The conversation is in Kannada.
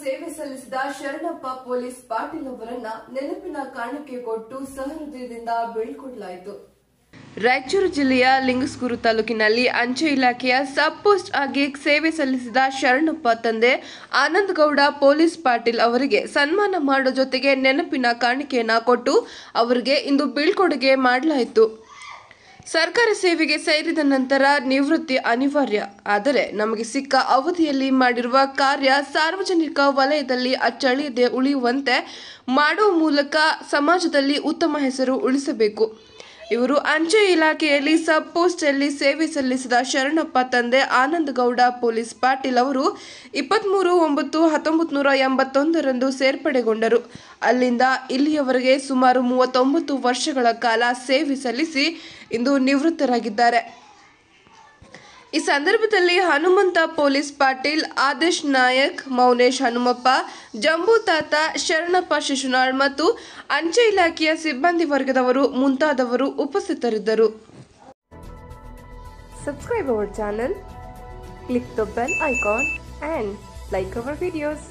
ಸಲ್ಲಿಸಿದ ಶರಣಪ್ಪ ಪೊಲೀಸ್ ಪಾಟೀಲ್ ಅವರನ್ನ ನೆನಪಿನ ಕಾಣಿಕೆ ಕೊಟ್ಟು ಸಹೃದಯದಿಂದ ಬೀಳ್ಕೊಡಲಾಯಿತು. ರಾಯಚೂರು ಜಿಲ್ಲೆಯ ಲಿಂಗಸ್ಗೂರು ತಾಲೂಕಿನಲ್ಲಿ ಅಂಚೆ ಇಲಾಖೆಯ ಸಬ್ ಪೋಸ್ಟ್ ಆಗಿ ಸೇವೆ ಸಲ್ಲಿಸಿದ ಶರಣಪ್ಪ ತಂದೆ ಆನಂದ್ ಗೌಡ ಪೊಲೀಸ್ ಪಾಟೀಲ್ ಅವರಿಗೆ ಸನ್ಮಾನ ಮಾಡೋ ಜೊತೆಗೆ ನೆನಪಿನ ಕಾಣಿಕೆಯನ್ನ ಕೊಟ್ಟು ಅವರಿಗೆ ಇಂದು ಬೀಳ್ಕೊಡುಗೆ ಮಾಡಲಾಯಿತು. ಸರ್ಕಾರಿ ಸೇವೆಗೆ ಸೇರಿದ ನಂತರ ನಿವೃತ್ತಿ ಅನಿವಾರ್ಯ. ಆದರೆ ನಮಗೆ ಸಿಕ್ಕ ಅವಧಿಯಲ್ಲಿ ಮಾಡಿರುವ ಕಾರ್ಯ ಸಾರ್ವಜನಿಕ ವಲಯದಲ್ಲಿ ಅಚ್ಚಳಿಯದೆ ಉಳಿಯುವಂತೆ ಮಾಡುವ ಮೂಲಕ ಸಮಾಜದಲ್ಲಿ ಉತ್ತಮ ಹೆಸರು ಉಳಿಸಬೇಕು. ಇವರು ಅಂಚೆ ಇಲಾಖೆಯಲ್ಲಿ ಸಬ್ ಪೋಸ್ಟಲ್ಲಿ ಸೇವೆ ಸಲ್ಲಿಸಿದ ಶರಣಪ್ಪ ತಂದೆ ಆನಂದಗೌಡ ಪೊಲೀಸ್ ಪಾಟೀಲ್ ಅವರು ಇಪ್ಪತ್ತ್ಮೂರು ಒಂಬತ್ತು ಹತ್ತೊಂಬತ್ತು ನೂರ ಎಂಬತ್ತೊಂದರಂದು ಸೇರ್ಪಡೆಗೊಂಡರು. ಅಲ್ಲಿಂದ ಇಲ್ಲಿಯವರೆಗೆ ಸುಮಾರು ಮೂವತ್ತೊಂಬತ್ತು ವರ್ಷಗಳ ಕಾಲ ಸೇವೆ ಸಲ್ಲಿಸಿ ಇಂದು ನಿವೃತ್ತರಾಗಿದ್ದಾರೆ. ಈ ಸಂದರ್ಭದಲ್ಲಿ ಹನುಮಂತ ಪೊಲೀಸ್ ಪಾಟೀಲ್, ಆದೇಶ್ ನಾಯಕ್, ಮೌನೇಶ್ ಹನುಮಪ್ಪ, ಜಂಬೂ ತಾತ, ಶರಣಪ್ಪ ಶಿಶುನಾಳ್ ಮತ್ತು ಅಂಚೆ ಇಲಾಖೆಯ ಸಿಬ್ಬಂದಿ ವರ್ಗದವರು ಮುಂತಾದವರು ಉಪಸ್ಥಿತರಿದ್ದರು subscribe our channel click the bell icon and like our videos.